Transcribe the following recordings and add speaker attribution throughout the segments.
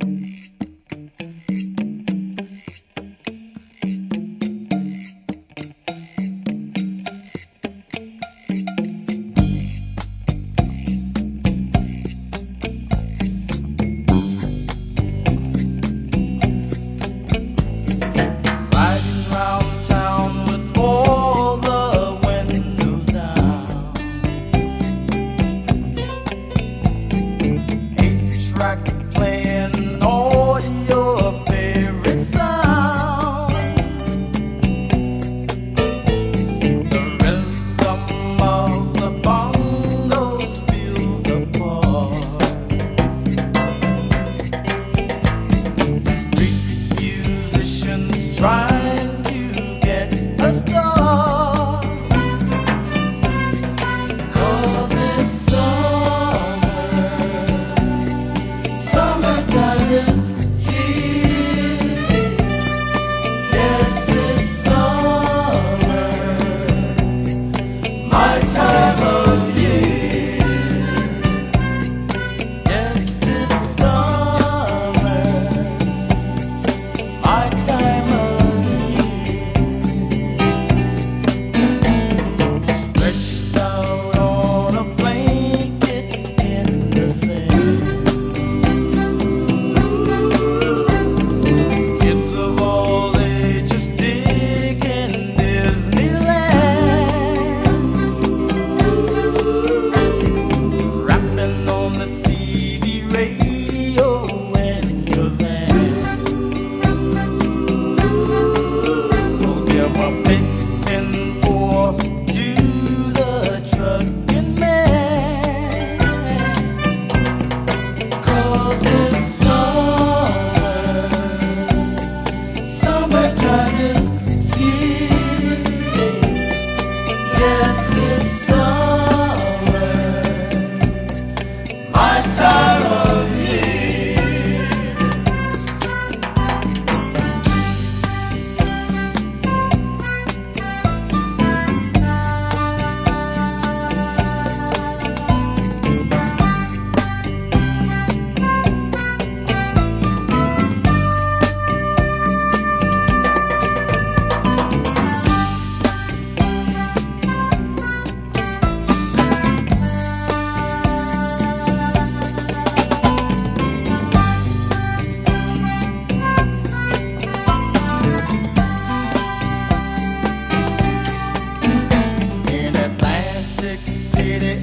Speaker 1: Bye. my time.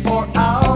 Speaker 1: for hours.